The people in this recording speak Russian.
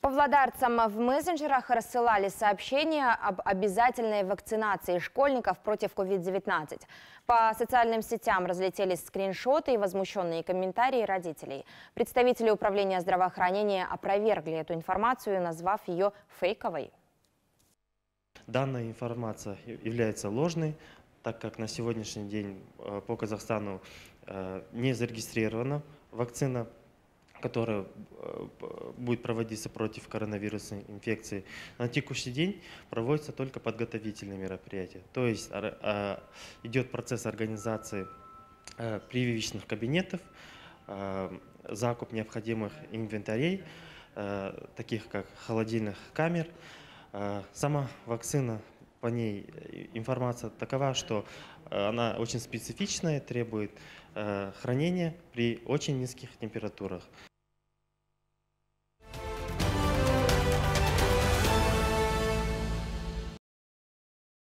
Павлодарцам в мессенджерах рассылали сообщения об обязательной вакцинации школьников против COVID-19. По социальным сетям разлетелись скриншоты и возмущенные комментарии родителей. Представители управления здравоохранения опровергли эту информацию, назвав ее фейковой. Данная информация является ложной, так как на сегодняшний день э, по Казахстану э, не зарегистрирована вакцина, которая э, будет проводиться против коронавирусной инфекции. На текущий день проводятся только подготовительные мероприятия. То есть ор- а, идет процесс организации э, прививочных кабинетов, э, закуп необходимых инвентарей, таких как холодильных камер. Сама вакцина, по ней э, информация такова, что э, она очень специфичная, требует э, хранения при очень низких температурах.